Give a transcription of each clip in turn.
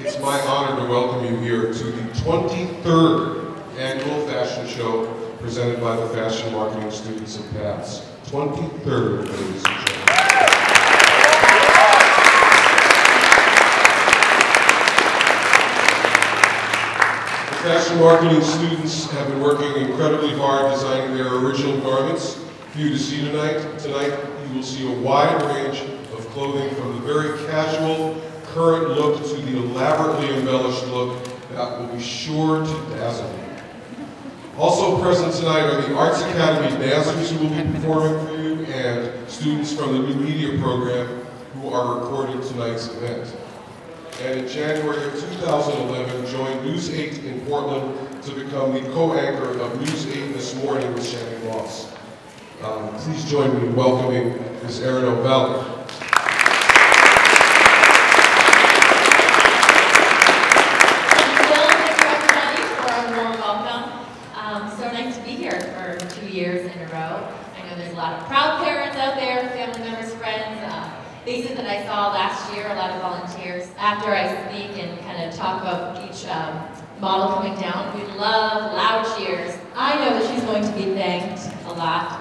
It's my honor to welcome you here to the 23rd annual fashion show presented by the Fashion Marketing Students of PATS. 23rd, ladies and gentlemen. The fashion marketing students have been working incredibly hard designing their original garments for you to see tonight. Tonight, you will see a wide range of clothing from the very casual current look to the elaborately embellished look that will be sure to dazzle you. Also present tonight are the Arts Academy dancers who will be performing for you and students from the new media program who are recording tonight's event. And in January of 2011, joined News 8 in Portland to become the co-anchor of News 8 This Morning with Shannon Moss. Um, please join me in welcoming Ms. Erin O'Malley. Um, proud parents out there, family members, friends. Um, faces that I saw last year, a lot of volunteers. After I speak and kind of talk about each um, model coming down, we love loud cheers. I know that she's going to be thanked a lot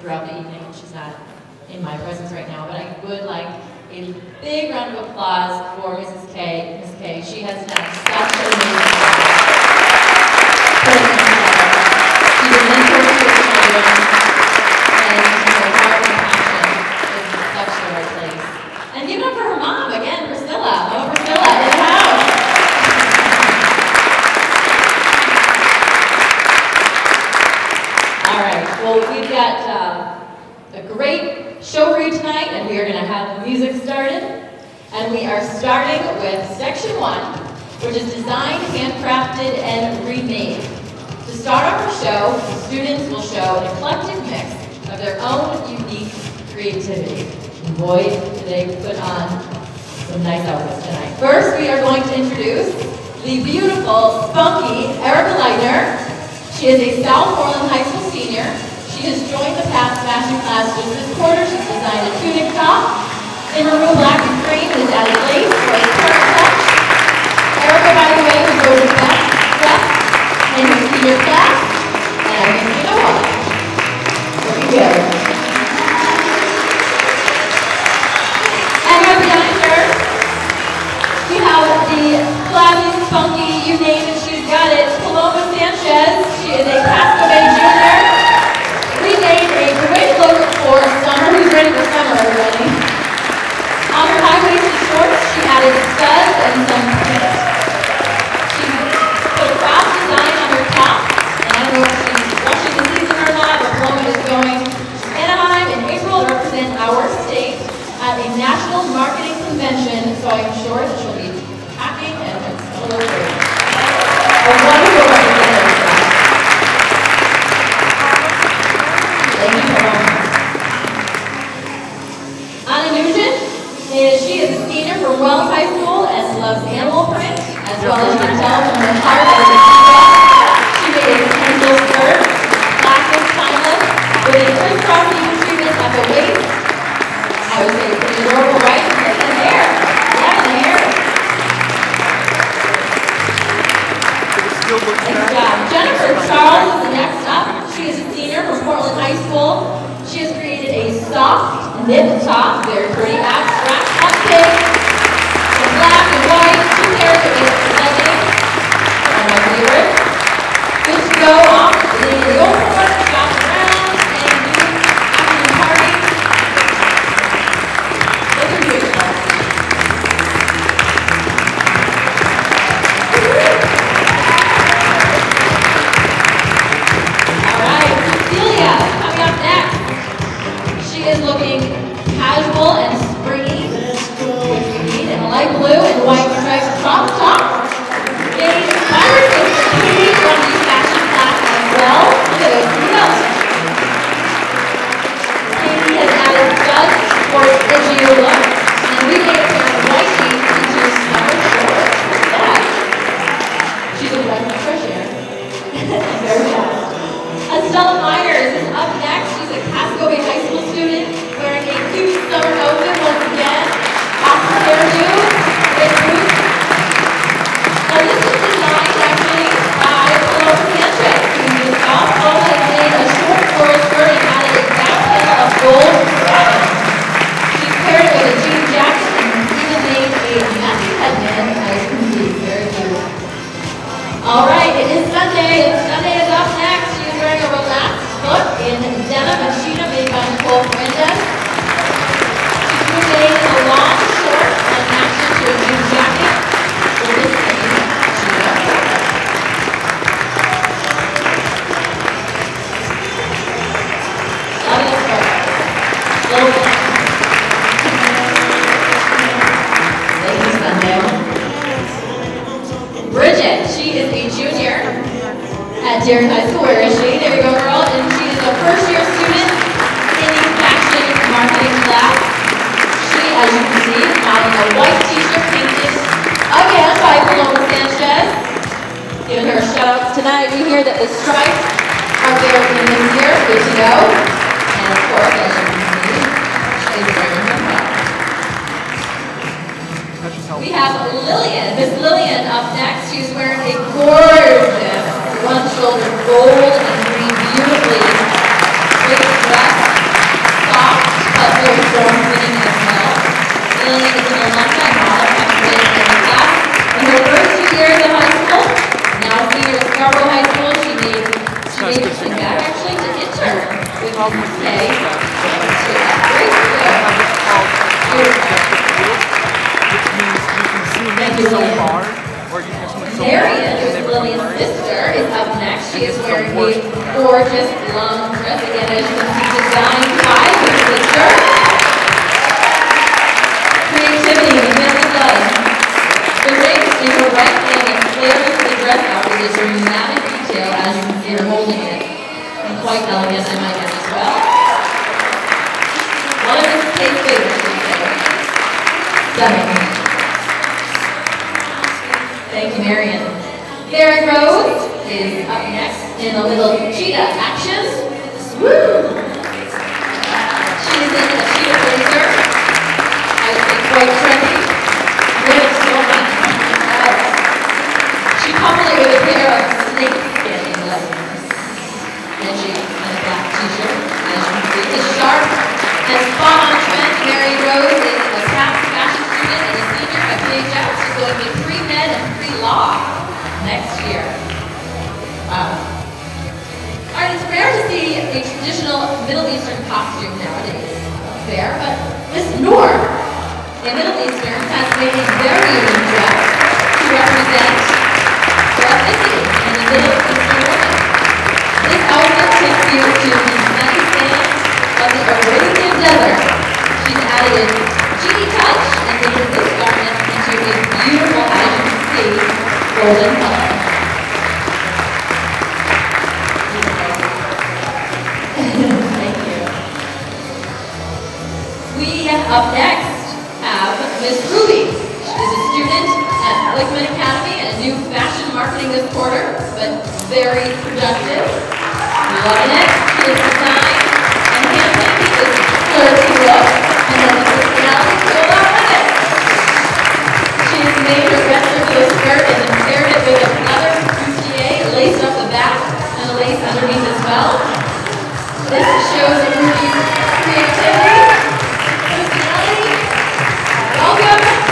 throughout the evening. She's not in my presence right now, but I would like a big round of applause for Mrs. K. Mrs. K, she has done such an amazing job. She mentor to children. You. We have Lillian, Miss Lillian up next. She's wearing a gorgeous gold and green, beautifully dress. Lillian is an alumni model, first years with Stay. She had great skill. Thank you, Lillian. Marion, who's Lillian's sister, is up next. She is wearing a gorgeous long dress, again, as you can see, designed by her sister. Creativity in the family blood. The ring in her right hand and flares the dress out with a dramatic detail, as you can see her holding it. And quite elegant, I might add as well. One of Mrs. Kate's favorites, we say. Stunning. Thank you, Marion. Derek Rose is up next in a little cheetah action. Woo! She is in a cheetah blazer. I say quite trendy. With so much. She coupled with a pair of snakeskin leggings. And she in a black t-shirt, can see. Sharp and spot on trend. Mary Rose is a student and a senior at. She's going to pre-med and pre-law next year. Wow. All right, it's rare to see a traditional Middle Eastern costume nowadays. Fair, but Miss Noor, a Middle Eastern, has made a very unique dress to represent Arabian She's added a genie touch and made this garment into a beautiful, as you can see, golden color. Thank you. We up next have Miss Ruby. She's a student at Glickman Academy and a new fashion marketing this quarter, but very productive. Loving it. Her retro skirt and then it with another bustier laced up the back and a lace underneath as well. This shows Ruby's creativity. Welcome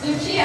Включи.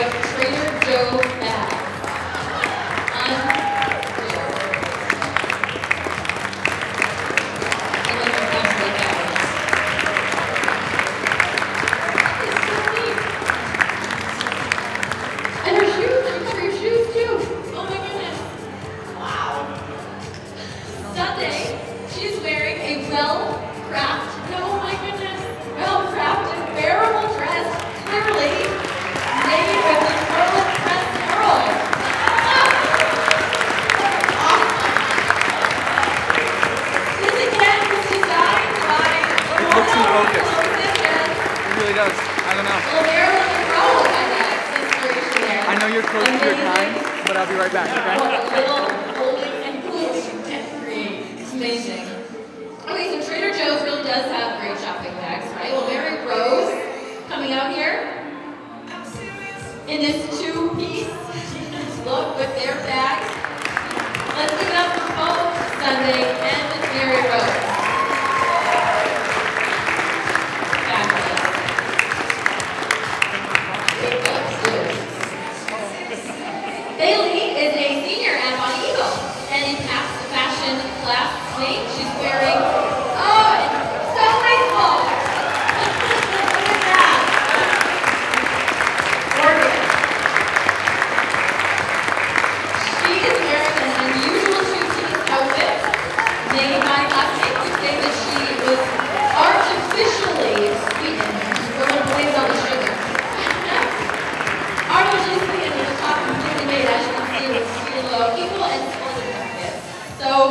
Of Trader Joe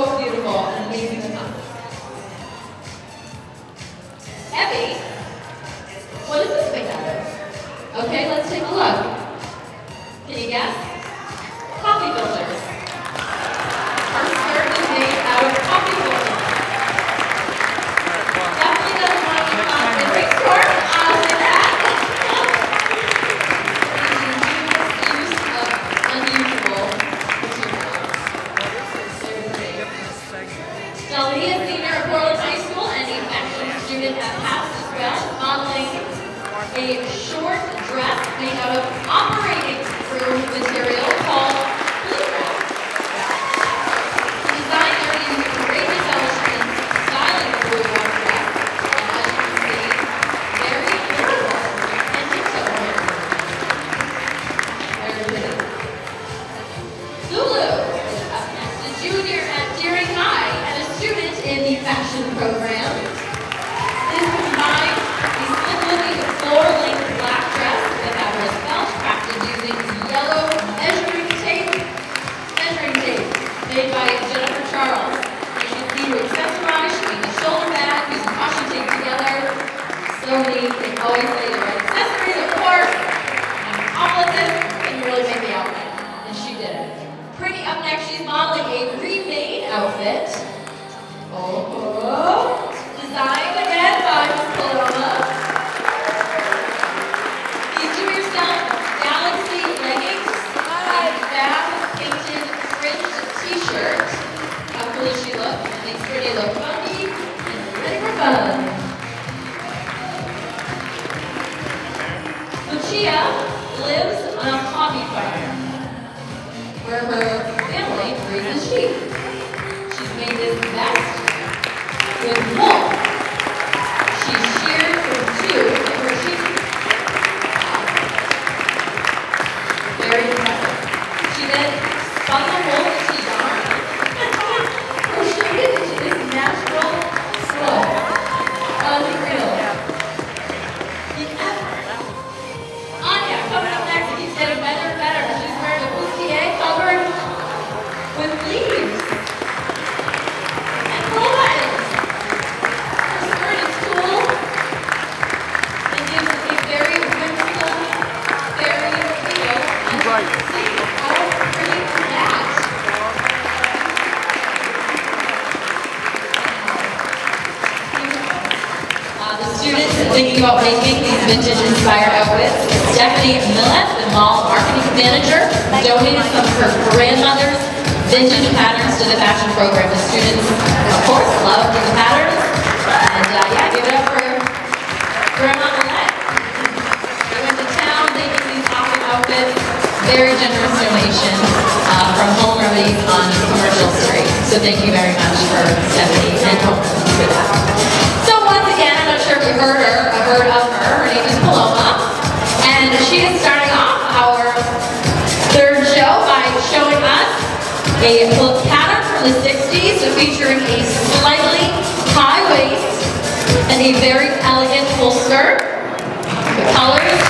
Beautiful students thinking about making these vintage-inspired outfits Stephanie Millet, the mall marketing manager, donated some of her grandmother's vintage patterns to the fashion program. The students, of course, love the patterns. And uh, yeah, give it up for Grandma Millet. They went to town, they made these awesome outfits. Very generous donation uh, from Home Remedies on Commercial Street. So thank you very much for Stephanie and Home for that birder, a bird of her. Her name is Paloma. And she is starting off our third show by showing us a little pattern from the 60s featuring a slightly high waist and a very elegant full skirt. The colors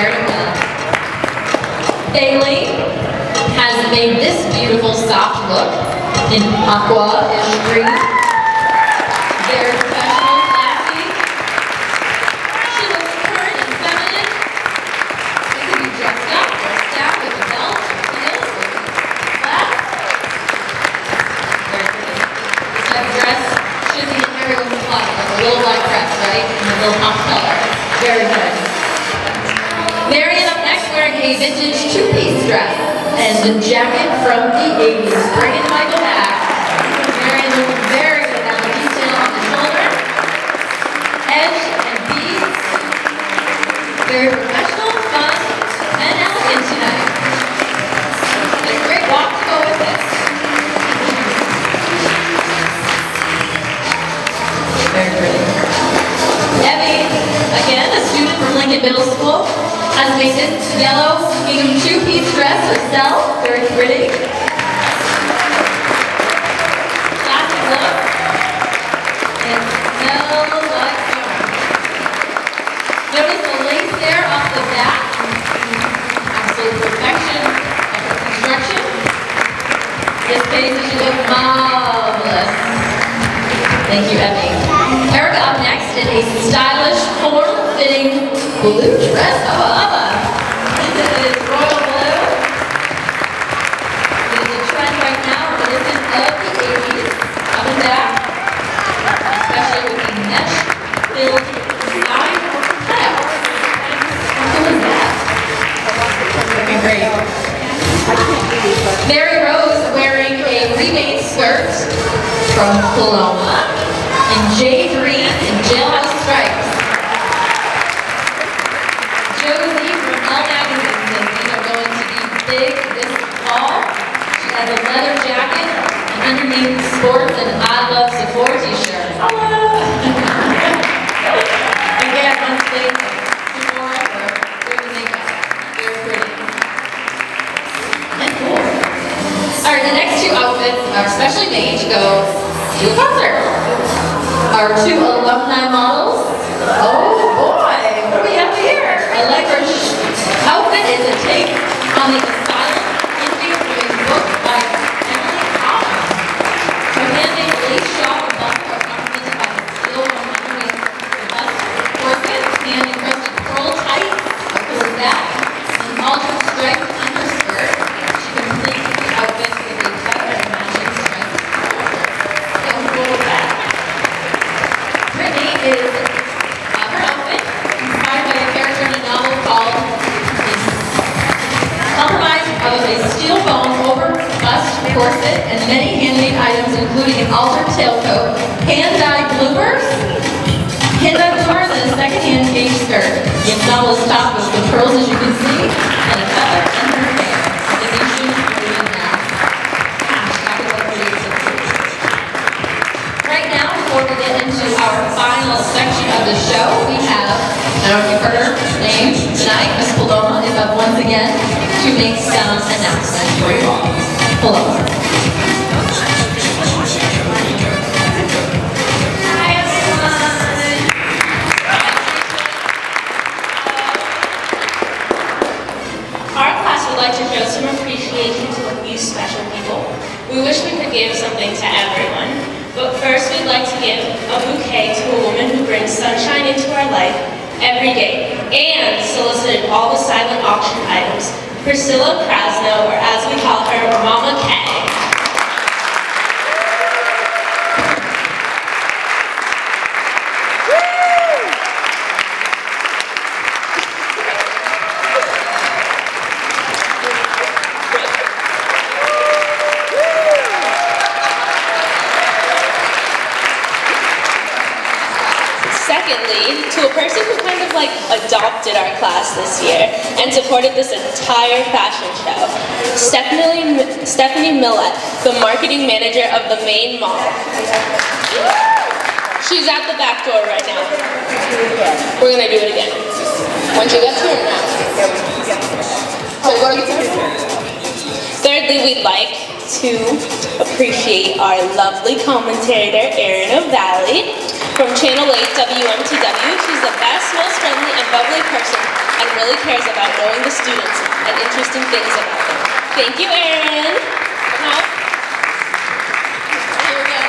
Very well. Bailey has made this beautiful soft look in aqua and green. Very professional, classy. She looks current and feminine. It can be dressed up, dressed out with a belt, heels, or flats. This type dress should be in everyone's closet, like a little black dress, right? In a little a vintage two-piece dress and a jacket from the 80s. Bringing Michael has made this yellow gingham two-piece dress herself. Very blue dress. Oh, Abba. Is royal blue. It is a trend right now, reminiscent of the 80s, up and back. Especially with mesh-filled great. Mary Rose wearing a remade skirt from Paloma go to a concert. Our two alumni models. Corset and many handmade items including an altered tailcoat, hand-dyed bloomers, hand-dyed bloomers and a second-hand gauze skirt. The novel's top with the pearls as you can see and a feather in her hair. New shoes are doing that. Right now, before we get into our final section of the show, we have, I don't know if you've heard her name tonight, Miss Paloma is up once again to make some announcements for you all. Paloma. Our class would like to show some appreciation to a few special people. We wish we could give something to everyone, but first we'd like to give a bouquet to a woman who brings sunshine into our life every day and solicited all the silent auction items Priscilla Krasno, or as we call her, Mama K. and supported this entire fashion show, Stephanie, Stephanie Millett, the marketing manager of the Maine Mall. She's at the back door right now. We're gonna do it again. Once you get to her now. Thirdly, we'd like to appreciate our lovely commentator, Erin Ovalle, from Channel 8 WMTW. She's the best, most friendly, and bubbly person and really cares about knowing the students and interesting things about them. Thank you, Erin. Here we go.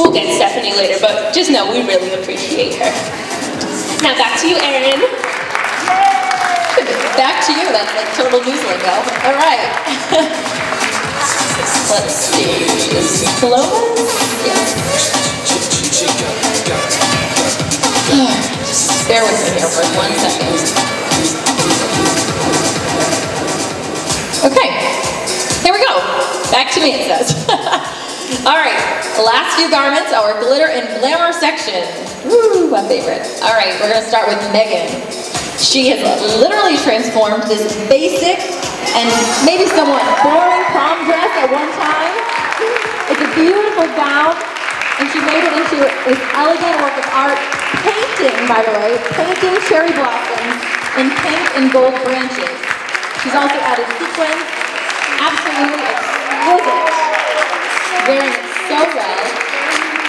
We'll get Stephanie later, but just know we really appreciate her. Now back to you, Erin. Back to you, that's like total news lingo. All right. Let's see. Hello? Just bear with me here for one second. Okay, here we go. Back to me, it says. All right, the last few garments, our glitter and glamour section. Woo, my favorite. All right, we're gonna start with Megan. She has literally transformed this basic and maybe somewhat boring prom dress at one time. It's a beautiful gown, and she made it into this elegant work of art, painting, by the way, painting cherry blossoms in pink and gold branches. She's also added sequins, absolutely exquisite, wearing it so well.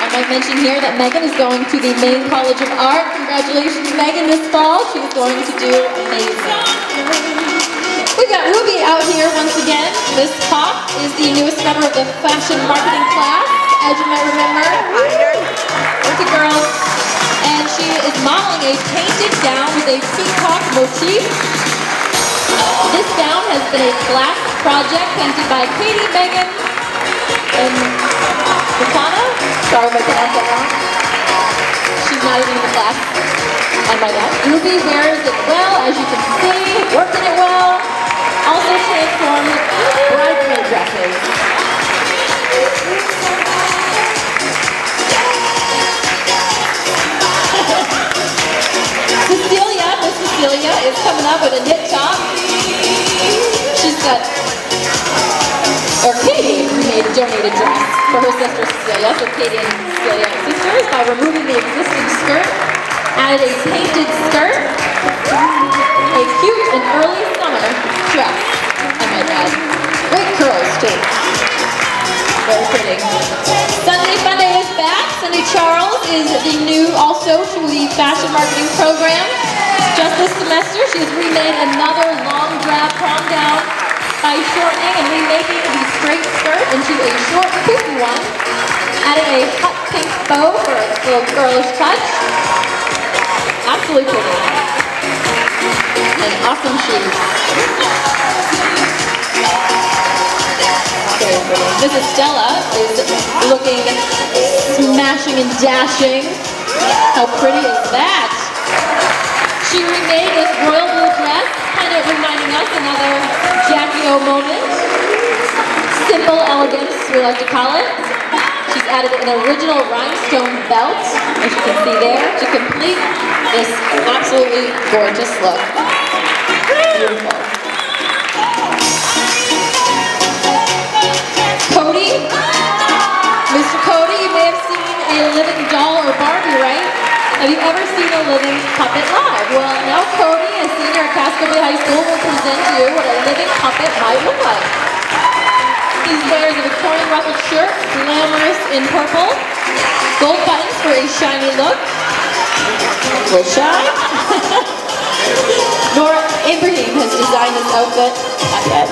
I might mention here that Megan is going to the Maine College of Art. Congratulations, Megan, this fall. She's going to do amazing. We've got Ruby out here once again. This pop is the newest member of the fashion marketing class, as you might remember. Ruby girl. And she is modeling a painted gown with a peacock motif. This gown has been a class project painted by Katie, Megan, and Katana. Sorry if I pronounced that wrong. She's not even in the class. On my left. Ruby wears it well, as you can see, working it well. Also transformed bridesmaid dresses. Cecilia, Miss Cecilia is coming up with a knit top. She's got or Katie made a donated dress for her sister Cecilia. So Katie and Cecilia are sisters by removing the existing skirt, added a painted skirt, a cute and early summer dress, oh I might add. Great curls too. Very pretty. Sunday Funday is back. Sunday Charles is the new also to the fashion marketing program. Just this semester, she has remade another long drab prom gown by shortening and remaking the straight skirt into a short poofy one. Added a hot pink bow for a little girlish touch. Absolutely pretty. And awesome shoes. Mrs. Stella is looking smashing and dashing. How pretty is that? She remade this royal blue dress, kind of reminding us another Jackie O moment. Simple elegance, we like to call it. She's added an original rhinestone belt, as you can see there, to complete this absolutely gorgeous look. Beautiful. A living doll or Barbie, right? Have you ever seen a living puppet live? Well, now Cody, a senior at Casco Bay High School, will present to you what a living puppet might look like. He wears a Victorian ruffled shirt, glamorous in purple, gold buttons for a shiny look. Little shy. Nora Ibrahim has designed this outfit. Not yet.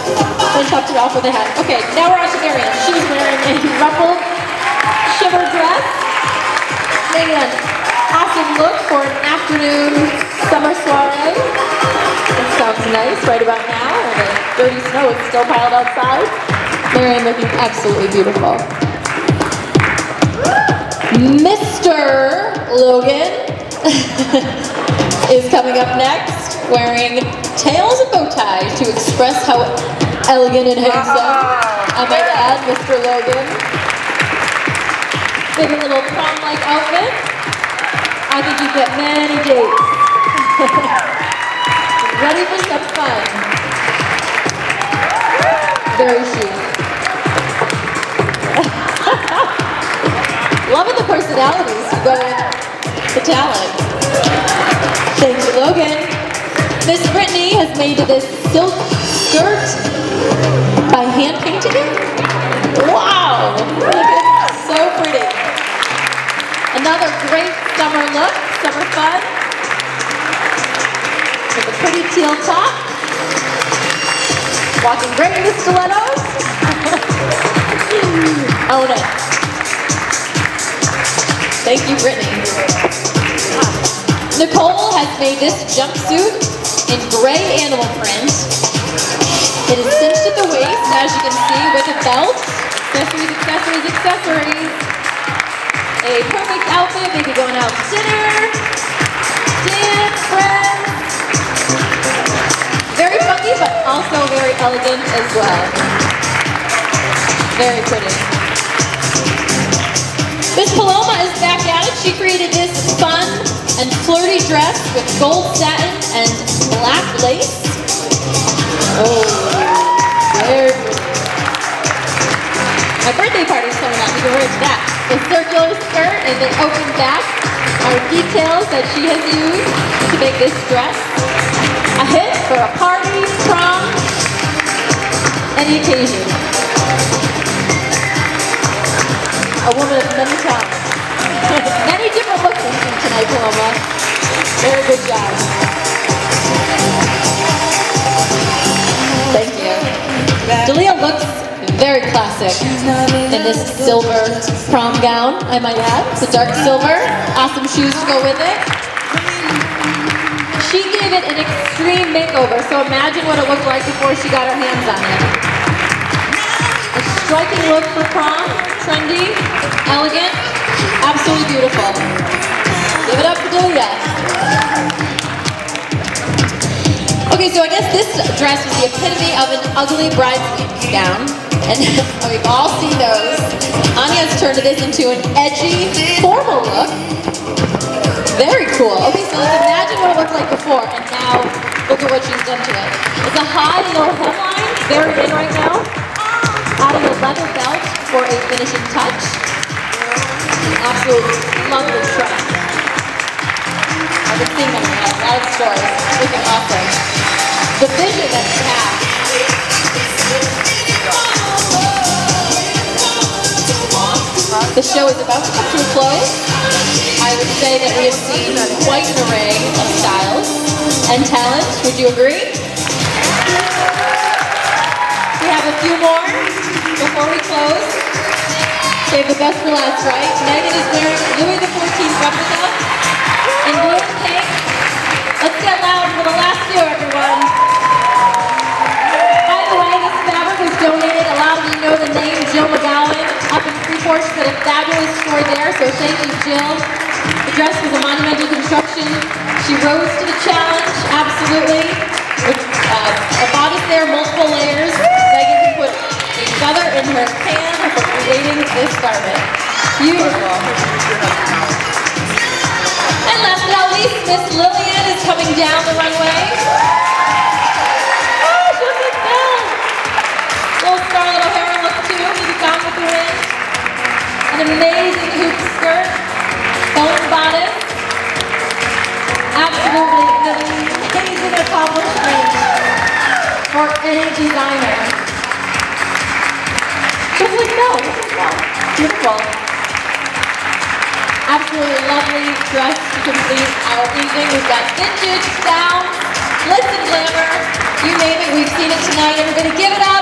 Then topped it off with a hat. Okay, now we're on to Marianne. She's wearing a ruffled shimmer dress. Awesome look for an afternoon summer soiree. That sounds nice right about now. And the dirty snow is still piled outside. Marion looking absolutely beautiful. Mr. Logan is coming up next, wearing tails and bow ties to express how elegant and handsome. I might add, Mr. Logan. A little prom-like outfit. I think you get many dates. Ready for some fun. Very chic. Loving the personalities to go with the talent. Thanks, Logan. Miss Brittany has made this silk skirt by hand painting it. Wow! Another great summer look, summer fun. With a pretty teal top. Walking great in the stilettos. Own it. Thank you, Brittany. Nicole has made this jumpsuit in gray animal print. It is cinched at the waist, as you can see, with a belt. Accessories, accessories, accessories. A perfect outfit, maybe going out to dinner, dance, friends. Very funky, but also very elegant as well. Very pretty. Miss Paloma is back at it. She created this fun and flirty dress with gold satin and black lace. Oh, very pretty. My birthday party's coming The circular skirt and the open back are details that she has used to make this dress. A hit for a party, prom, any occasion. A woman of many talents. many different looks tonight, Paloma. Very good job. Thank you. Dalia looks very classic in this silver prom gown, I might add. It's a dark silver. Awesome shoes to go with it. She gave it an extreme makeover, so imagine what it looked like before she got her hands on it. A striking look for prom, trendy, elegant, absolutely beautiful. Give it up for Dalia. Okay, so I guess this dress was the epitome of an ugly bridesmaid's gown. And we've all seen those. Anya's turned this into an edgy, formal look. Very cool. Okay, so let's imagine what it looked like before, and now look at what she's done to it. It's a high little hemline, very in right now. Adding a leather belt for a finishing touch. Absolutely lovely dress. I've been seeing them a lot of stores. The show is about to come to a close. I would say that we have seen quite an array of styles and talents. Would you agree? We have a few more before we close. Save the best for last, right? Megan is wearing Louis XIV replica in blue and pink. Let's get loud for the last few, everyone. She did a fabulous story there, so thank you, Jill. The dress was a monumental construction. She rose to the challenge, absolutely. With uh, a bodice there, multiple layers. Megan can put a feather in her pan for creating this garment. Beautiful. And last but not least, Miss Lillian is coming down the runway. Oh, she looks like Belle. Little star, little hair look too, maybe gone with the wind. An amazing hoop skirt, bone bodice. Absolutely an amazing accomplishment for any designer. Just like Belle, just like Belle. Beautiful. Absolutely lovely dress to complete our evening. We've got vintage, sound, and glamour. You name it, we've seen it tonight. Everybody give it up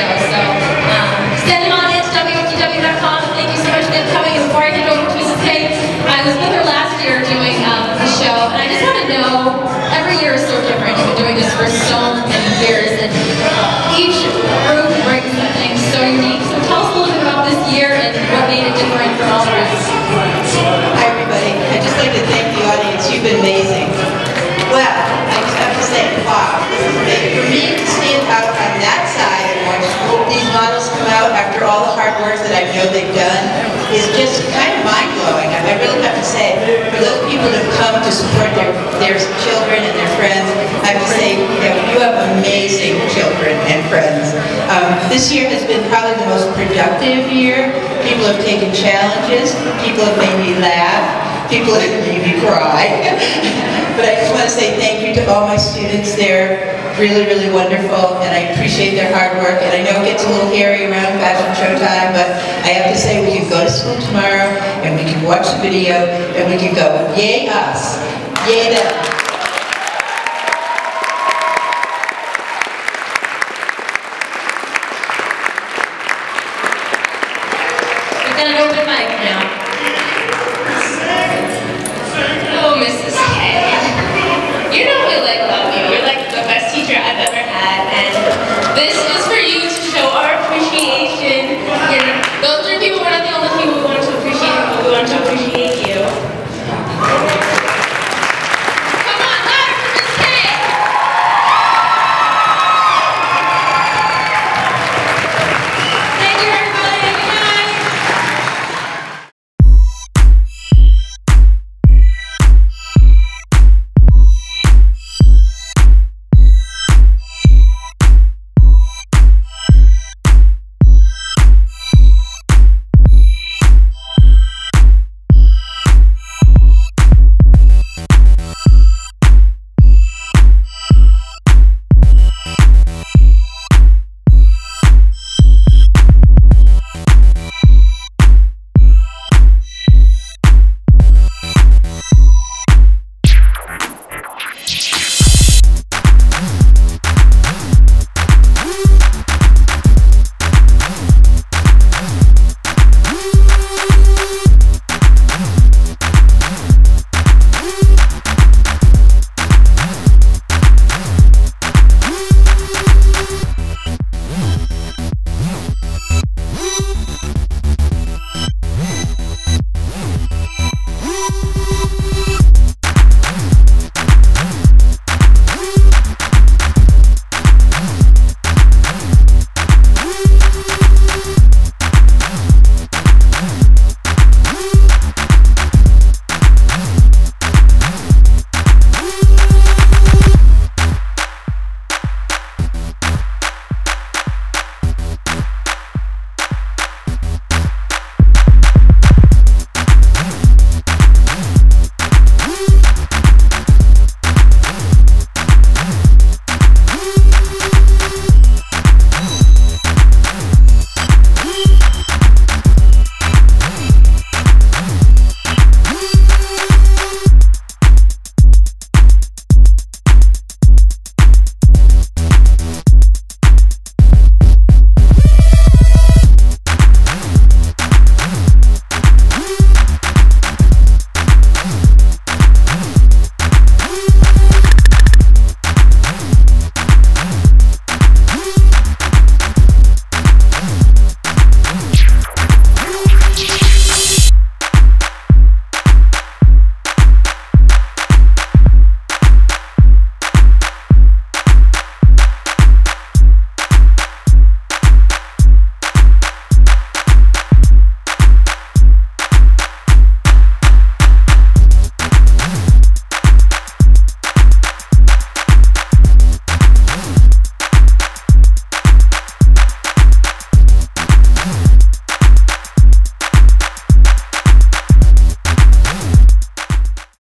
show. So um, send them on in to wmtw.com. Thank you so much for coming. And before I it over to Mrs. Kay, I was with her last year doing um, the show, and I just want to know, every year is so different. You've been doing this for so many they've done is just kind of mind-blowing. I really have to say, for those people that have come to support their, their children and their friends, I have to say, you know, you have amazing children and friends. Um, this year has been probably the most productive year. People have taken challenges. People have made me laugh. People have made me cry. but I just want to say thank you to all my students. They're really, really wonderful, and I appreciate their hard work. And I know it gets a little hairy around fashion show time, but I have to say we can go to school tomorrow, and we can watch the video, and we can go, yay us, yay them.